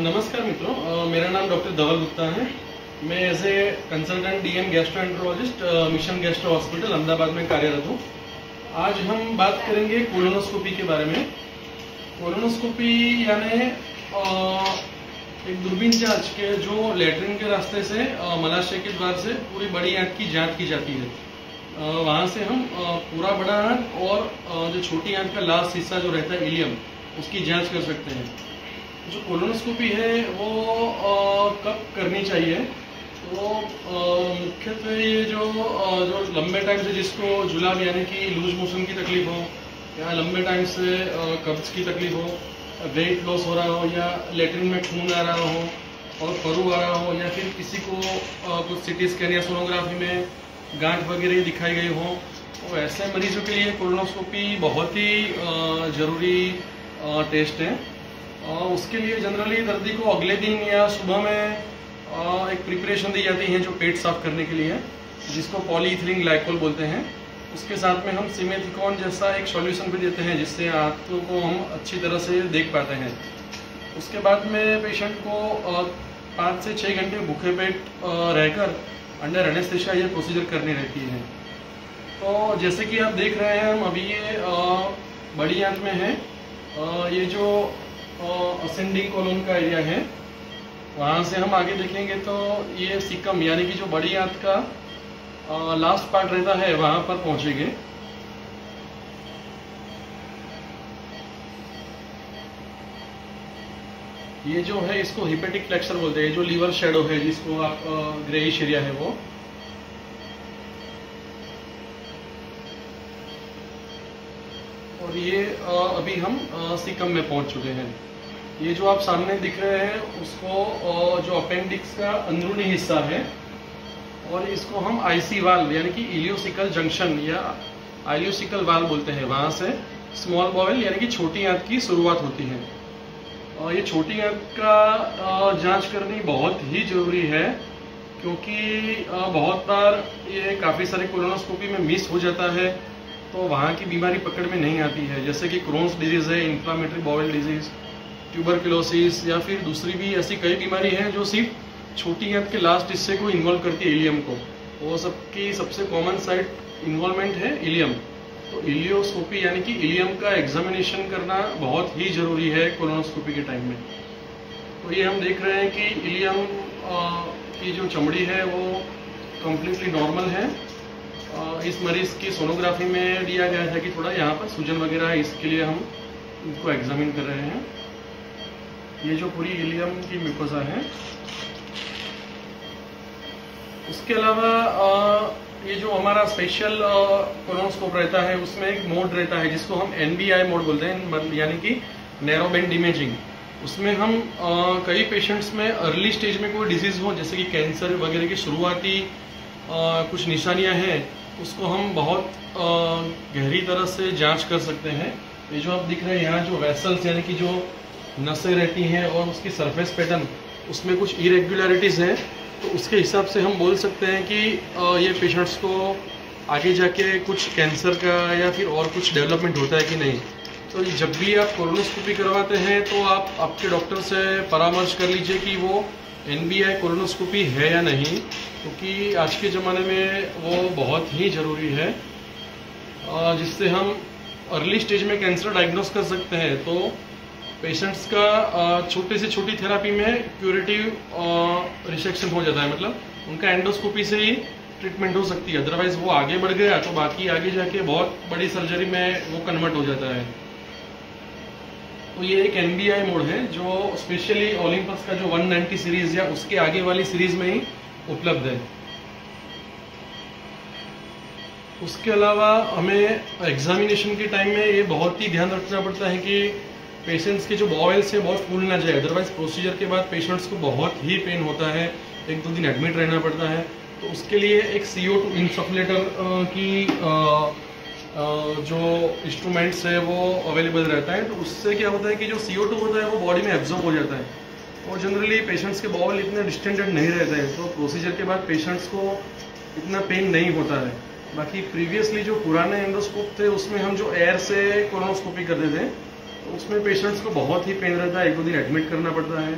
नमस्कार मित्रों मेरा नाम डॉक्टर धवल गुप्ता है। मैं as a consultant DM gastroenterologist Mission Gastro Hospital Ahmedabad में कार्यरत हूँ। आज हम बात करेंगे कोलोनोस्कोपी के बारे में। कोलोनोस्कोपी यानी एक दूरबीन जाँच के जो लेटरिन के रास्ते से मलाशय के द्वार से पूरी बड़ी आँख की जाँच की जाती है। वहाँ से हम पूरा बड़ा आँख और जो छोटी आँख का लास्ट हिस्सा जो रहता है इलियम, उसकी जाँच कर सकते हैं। जो कोलोनोस्कोपी है वो अ, कब करनी चाहिए? तो मुख्यतः ये जो अ, जो लंबे टाइम से जिसको जुलाब यानी कि लूज मोशन की तकलीफ़ हो या लंबे टाइम से कब्ज की तकलीफ़ हो वेट लॉस हो रहा हो या लेटरिन में खून आ रहा हो और फरू आ रहा हो या फिर किसी को कुछ सिटी स्कैन या सोनोग्राफी में गांठ वगैरह दिखाई गई हो तो ऐसे मरीजों के लिए कोलोनोस्कोपी बहुत ही ज़रूरी टेस्ट है। उसके लिए जनरली दर्दी को अगले दिन या सुबह में एक प्रिपरेशन दी जाती है जो पेट साफ़ करने के लिए, जिसको पॉलीइथिलीन ग्लाइकोल बोलते हैं। उसके साथ में हम सिमेथिकॉन जैसा एक सॉल्यूशन भी देते हैं, जिससे आंतों को हम अच्छी तरह से देख पाते हैं। उसके बाद में पेशेंट को पाँच से छः घंटे भूखे पेट रहकर अंडर एनेस्थेशिया ये प्रोसीजर करनी रहती है। तो जैसे कि आप देख रहे हैं, हम अभी ये बड़ी आंत में है। ये जो असेंडिंग कॉलोन का एरिया है। वहाँ से हम आगे देखेंगे तो ये सिक्कम यानी कि जो बड़ी आंत का लास्ट पार्ट रहता है वहाँ पर पहुँचेंगे। ये जो है इसको हिपेटिक फ्लेक्सर बोलते हैं। जो लीवर शेडो है जिसको आप ग्रेइश एरिया है वो। और ये अ, अभी हम सिकम में पहुँच चुके हैं। ये जो आप सामने दिख रहे हैं, उसको जो अपेंडिक्स का अंदरूनी हिस्सा है, और इसको हम आईसी वाल्व यानी कि इलियोसिकल जंक्शन, या आइलियोसिकल वाल्व बोलते हैं, वहाँ से स्मॉल बॉयल यानी कि छोटी आंत की शुरुआत होती है। और ये छोटी आंत का जाँच करनी बहुत ही ज़रूरी है, क्योंकि बहुत बार ये काफ़ी सारे कोलोनोस्कोपी में मिस हो जाता है तो वहाँ की बीमारी पकड़ में नहीं आती है। जैसे कि क्रोन्स डिज़ीज़ है इन्फ्लामेटरी बॉवल डिज़ीज़ ट्यूबरक्लोसिस या फिर दूसरी भी ऐसी कई बीमारी हैं जो सिर्फ़ छोटी आंत के लास्ट हिस्से को इन्वॉल्व करती है इलियम को। वो सबकी सबसे कॉमन साइड इन्वॉल्वमेंट है इलियम। तो इलियोस्कोपी यानी कि इलियम का एग्जामिनेशन करना बहुत ही ज़रूरी है कोलोनोस्कोपी के टाइम में। तो ये हम देख रहे हैं कि इलियम की जो चमड़ी है वो कम्प्लीटली नॉर्मल है। इस मरीज़ की सोनोग्राफी में दिया गया था कि थोड़ा यहाँ पर सूजन वगैरह है इसके लिए हम इनको एग्जामिन कर रहे हैं। ये जो पूरी इलियम की म्यूकोजा है उसके अलावा ये जो हमारा स्पेशल कोलोनोस्कोप रहता है उसमें एक मोड रहता है जिसको हम एनबीआई मोड बोलते हैं मतलब यानी कि नैरो बैंड इमेजिंग उसमें हम अ, कई पेशेंट्स में अर्ली स्टेज में कोई डिज़ीज़ हो जैसे कि कैंसर वगैरह की शुरुआती कुछ निशानियाँ हैं उसको हम बहुत अ, गहरी तरह से जाँच कर सकते हैं। ये जो आप दिख रहे हैं यहाँ जो वेसल्स यानी कि जो नसें रहती हैं और उसकी सरफेस पैटर्न उसमें कुछ इरेगुलरिटीज हैं तो उसके हिसाब से हम बोल सकते हैं कि ये पेशेंट्स को आगे जाके कुछ कैंसर का या फिर और कुछ डेवलपमेंट होता है कि नहीं। तो जब भी आप कोलोनोस्कोपी करवाते हैं तो आप, आपके डॉक्टर से परामर्श कर लीजिए कि वो एन बी आई कोलोनोस्कोपी है या नहीं, क्योंकि तो आज के ज़माने में वो बहुत ही ज़रूरी है जिससे हम अर्ली स्टेज में कैंसर डायग्नोस कर सकते हैं। तो पेशेंट्स का छोटे से छोटी थेरापी में क्यूरेटिव रिसेक्शन हो जाता है मतलब उनका एंडोस्कोपी से ही ट्रीटमेंट हो सकती है। अदरवाइज़ वो आगे बढ़ गया तो बाकी आगे जाके बहुत बड़ी सर्जरी में वो कन्वर्ट हो जाता है। तो ये एक एनबीआई मोड है, जो स्पेशली ओलंपस का जो 190 सीरीज़ या उसके आगे वाली सीरीज़ में ही उपलब्ध है। उसके अलावा हमें एग्जामिनेशन के टाइम में ये बहुत ही ध्यान रखना पड़ता है कि पेशेंट्स के जो बॉयल्स है बहुत फूल ना जाए अदरवाइज़ प्रोसीजर के बाद पेशेंट्स को बहुत ही पेन होता है। एक दो दिन एडमिट रहना पड़ता है। तो उसके लिए एक सी ओ टू इंसफलेटर की अ, अ, जो इंस्ट्रूमेंट्स है वो अवेलेबल रहता है। तो उससे क्या होता है कि जो सी ओ टू होता है वो बॉडी में एब्जॉर्ब हो जाता है। और जनरली पेशेंट्स के बॉल इतने डिस्टेंडेड नहीं रहते हैं। तो प्रोसीजर के बाद पेशेंट्स को इतना पेन नहीं होता है। बाकी प्रीवियसली जो पुराने एंडोस्कोप थे उसमें हम जो एयर से कोलोनोस्कोपी करते थे उसमें पेशेंट्स को बहुत ही पेन रहता है, एक दो दिन एडमिट करना पड़ता है।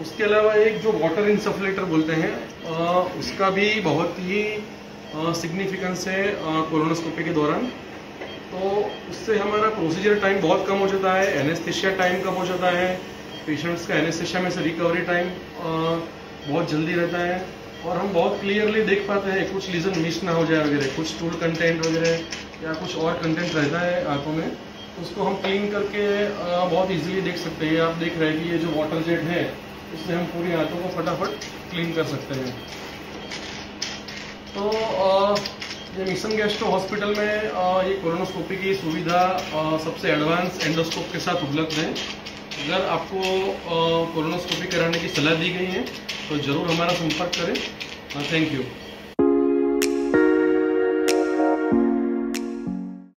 उसके अलावा एक जो वाटर इंसफलेटर बोलते हैं उसका भी बहुत ही सिग्निफिकेंस है कोलोनोस्कोपी के दौरान। तो उससे हमारा प्रोसीजर टाइम बहुत कम हो जाता है एनेस्थेशिया टाइम कम हो जाता है पेशेंट्स का एनेस्थेशिया में से रिकवरी टाइम बहुत जल्दी रहता है। और हम बहुत क्लियरली देख पाते हैं, कुछ लीजन मिस ना हो जाए वगैरह, कुछ टूल कंटेंट वगैरह या कुछ और कंटेंट रहता है आँखों में। उसको हम क्लीन करके बहुत इजीली देख सकते हैं। आप देख रहे हैं कि ये जो वाटर जेट है उससे हम पूरी आँखों को फटाफट क्लीन कर सकते हैं। तो ये मिशन गेस्टो हॉस्पिटल में ये कोरोनोस्कोपी की सुविधा सबसे एडवांस एंडोस्कोप के साथ उपलब्ध है। अगर आपको कोरोनोस्कोपी कराने की सलाह दी गई है तो ज़रूर हमारा संपर्क करें। Thank you